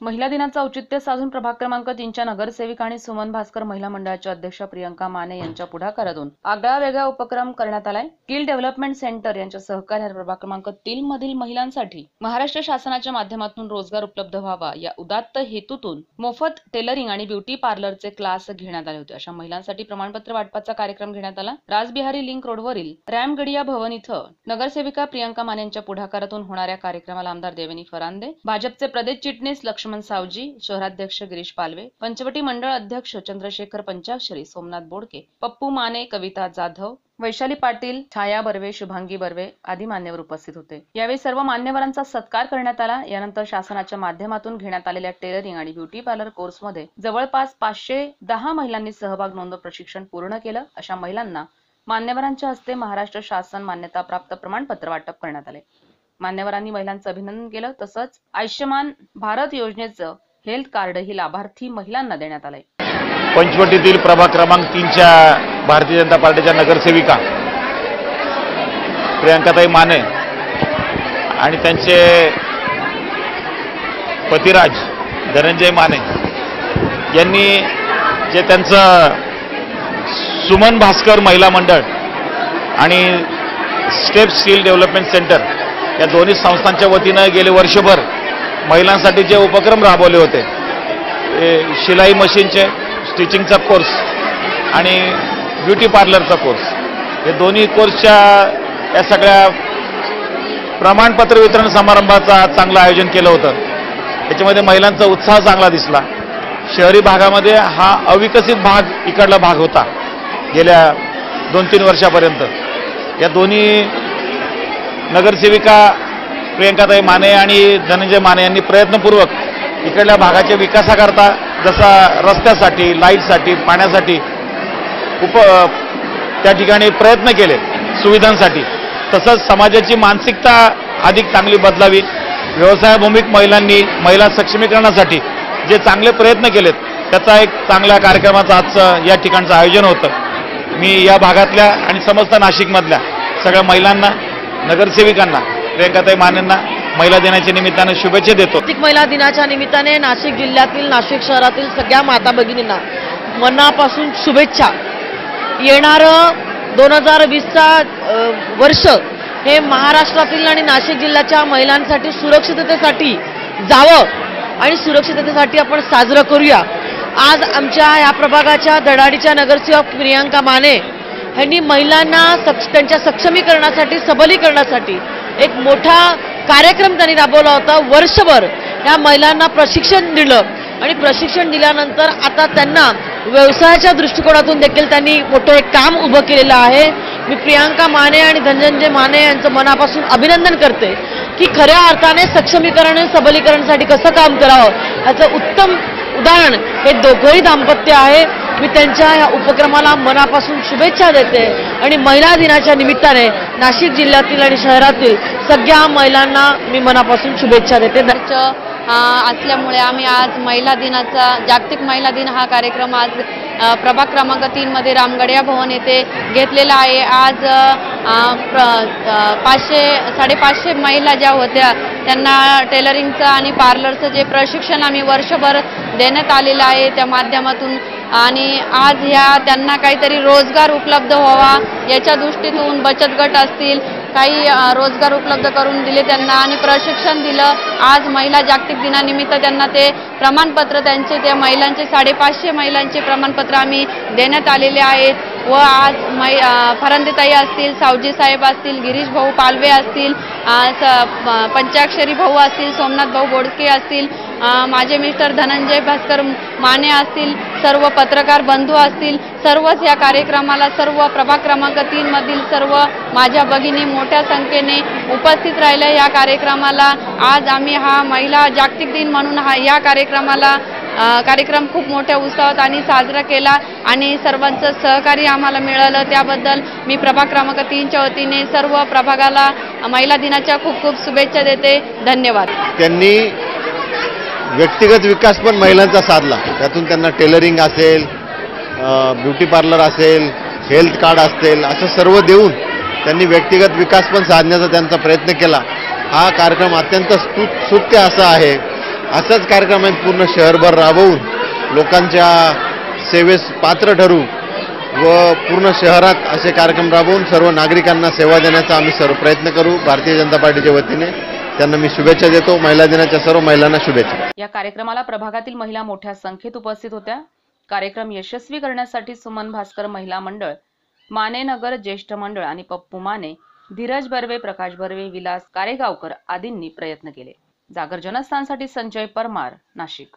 महिला दिनाचं औचित्य साधून प्रभाग क्रमांक तीनच्या नगरसेविका आणि सुमन भास्कर महिला मंडळाच्या अध्यक्ष प्रियंका माने यांच्या पुढाकारातून आगळा वेगळा उपक्रम करण्यात आलाय. स्किल डेव्हलपमेंट सेंटर यांच्या सहकार्याने प्रभाग क्रमांक तीन मधील महिलांसाठी महाराष्ट्र शासनाच्या माध्यमातून रोजगार उपलब्ध व्हावा या उदात्त हेतूतून मोफत टेलरिंग आणि ब्युटी पार्लरचे क्लास घेण्यात आले होते. अशा महिलांसाठी प्रमाणपत्र वाटपाचा कार्यक्रम घेण्यात आला. राजबिहारी लिंक रोडवरील रॅमगडिया भवन इथं नगरसेविका प्रियंका माने यांच्या पुढाकारातून होणाऱ्या कार्यक्रमाला आमदार देवेनी फरांदे भाजपचे प्रदेश चिटणीस लक्ष्मण लक्ष्मण सावजी शहराध्यक्ष गिरीश पालवे पंचवटी मंडळ अध्यक्ष चंद्रशेखर पंचाक्षरी सोमनाथ बोडके पप्पू माने कविता जाधव वैशाली पाटील छाया बर्वे शुभांगी बर्वे आदी मान्यवर उपस्थित होते. यावेळी सर्व मान्यवरांचा सत्कार करण्यात आला. यानंतर शासनाच्या माध्यमातून घेण्यात आलेल्या टेलरिंग आणि ब्युटी पार्लर कोर्समध्ये जवळपास पाचशे दहा महिलांनी सहभाग नोंदवून प्रशिक्षण पूर्ण केलं. अशा महिलांना मान्यवरांच्या हस्ते महाराष्ट्र शासन मान्यताप्राप्त प्रमाणपत्र वाटप करण्यात आले. मान्यवरांनी महिलांचं अभिनंदन केलं. तसंच आयुष्यमान भारत योजनेचं हेल्थ कार्डही लाभार्थी महिलांना देण्यात आलंय. पंचवटीतील प्रभाग क्रमांक तीनच्या भारतीय जनता पार्टीच्या नगरसेविका प्रियंकाताई माने आणि त्यांचे पतिराज धनंजय माने यांनी जे त्यांचं सुमन भास्कर महिला मंडळ आणि स्टेप स्किल डेव्हलपमेंट सेंटर या दोन्ही संस्थांच्या वतीनं गेले वर्षभर महिलांसाठी जे उपक्रम राबवले होते ते शिलाई मशीनचे स्टिचिंगचा कोर्स आणि ब्युटी पार्लरचा कोर्स हे दोन्ही कोर्सच्या या सगळ्या प्रमाणपत्र वितरण समारंभाचं आज चांगलं आयोजन केलं होतं. त्याच्यामध्ये महिलांचा उत्साह चांगला दिसला. शहरी भागामध्ये हा अविकसित भाग इकडला भाग होता गेल्या दोन तीन वर्षापर्यंत. या दोन्ही नगरसेविका प्रियंकाताई माने आणि धनंजय माने यांनी प्रयत्नपूर्वक इकडल्या भागाच्या विकासाकरता जसा रस्त्यासाठी लाईटसाठी पाण्यासाठी उप त्या ठिकाणी प्रयत्न केले सुविधांसाठी तसंच समाजाची मानसिकता अधिक चांगली बदलावी. व्यवसायभूमिक महिलांनी महिला सक्षमीकरणासाठी जे चांगले प्रयत्न केलेत त्याचा एक चांगल्या कार्यक्रमाचं आजचं या ठिकाणचं आयोजन होतं. मी या भागातल्या आणि समस्त नाशिकमधल्या सगळ्या महिलांना नगरसेविकांना प्रियंकाताई मानेंना महिला दिनाच्या निमित्तानं शुभेच्छा देतो. महिला दिनाच्या निमित्ताने नाशिक जिल्ह्यातील नाशिक शहरातील सगळ्या माता भगिनींना मनापासून शुभेच्छा. येणारं दोन हजार वीसचा वर्ष हे महाराष्ट्रातील आणि नाशिक जिल्ह्याच्या महिलांसाठी सुरक्षिततेसाठी जावं आणि सुरक्षिततेसाठी आपण साजरं करूया. आज आमच्या या प्रभागाच्या धडाडीच्या नगरसेवक प्रियांका माने यांनी महिलांना सक्ष त्यांच्या सक्षमीकरणासाठी सबलीकरणासाठी एक मोठा कार्यक्रम त्यांनी राबवला होता. वर्षभर या महिलांना प्रशिक्षण दिलं. आणि प्रशिक्षण दिल्यानंतर आता त्यांना व्यवसायाच्या दृष्टिकोनातून देखील त्यांनी मोठं एक काम उभं केलेलं आहे. मी प्रियांका माने आणि धनंजय माने यांचं मनापासून अभिनंदन करते की खऱ्या अर्थाने सक्षमीकरण आणि सबलीकरणासाठी कसं काम करावं याचं उत्तम उदाहरण हे दोघंही दाम्पत्य आहे. मी त्यांच्या या उपक्रमाला मनापासून शुभेच्छा देते आणि महिला दिनाच्या निमित्ताने नाशिक जिल्ह्यातील आणि शहरातील सगळ्या महिलांना मी मनापासून शुभेच्छा देते. असल्यामुळे आम्ही आज महिला दिनाचा जागतिक महिला दिन हा कार्यक्रम आज प्रभाग क्रमांक तीनमध्ये रामगडिया भवन येथे घेतलेला आहे. आज प्र पाचशे साडेपाचशे महिला ज्या होत्या त्यांना टेलरिंगचं आणि पार्लरचं जे प्रशिक्षण आम्ही वर्षभर देण्यात आलेलं आहे त्या माध्यमातून आणि आज ह्या त्यांना काहीतरी रोजगार उपलब्ध व्हावा याच्या दृष्टीतून बचत गट असतील काही रोजगार उपलब्ध करून दिले त्यांना आणि प्रशिक्षण दिलं. आज महिला जागतिक दिनानिमित्त त्यांना ते प्रमाणपत्र त्यांचे त्या महिलांचे साडेपाचशे महिलांचे प्रमाणपत्र आम्ही देण्यात आलेले आहेत. व आज मै फरंदेताई असतील सावजी साहेब असतील गिरीश भाऊ पालवे असतील स- प- पंचाक्षरी भाऊ असतील सोमनाथ भाऊ बोडके असतील माझे मिस्टर धनंजय भास्कर माने असतील सर्व पत्रकार बंधू असतील सर्वच या कार्यक्रमाला सर्व प्रभाग क्रमांक तीनमधील सर्व माझ्या भगिनी मोठ्या संख्येने उपस्थित राहिल्या या कार्यक्रमाला. आज आम्ही हा महिला जागतिक दिन म्हणून हा या कार्यक्रमाला कार्यक्रम खूप मोठ्या उत्साहात आणि साजरा केला आणि सर्वांचं सहकार्य आम्हाला मिळालं. त्याबद्दल मी प्रभाग क्रमांक तीनच्या वतीने सर्व प्रभागाला महिला दिनाच्या खूप खूप शुभेच्छा देते. धन्यवाद. त्यांनी व्यक्तिगत विकास पण महिलांचा साधला. त्यातून त्यांना टेलरिंग असेल ब्युटी पार्लर असेल हेल्थ कार्ड असेल असं सर्व देऊन त्यांनी व्यक्तिगत विकास पण साधण्याचा त्यांचा प्रयत्न केला. हा कार्यक्रम अत्यंत स्तु स्तुत्य असा आहे. असाच कार्यक्रम आम्ही पूर्ण शहरभर राबवून लोकांच्या सेवेस पात्र ठरू व पूर्ण शहरात असे कार्यक्रम राबवून सर्व नागरिकांना सेवा देण्याचा आम्ही सर्व प्रयत्न करू. भारतीय जनता पार्टीच्या वतीने. त्यांना मी शुभेच्छा देतो. महिला दिनाच्या सर्व महिलांना शुभेच्छा. या कार्यक्रमाला प्रभागातील महिला मोठ्या संख्येत उपस्थित होत्या. कार्यक्रम यशस्वी करण्यासाठी सुमन भास्कर महिला मंडळ माने नगर ज्येष्ठ मंडळ आणि पप्पू माने धीरज बर्वे प्रकाश बर्वे विलास कारेगावकर आदींनी प्रयत्न केले. जागर जनस्थानसाठी संजय परमार नाशिक.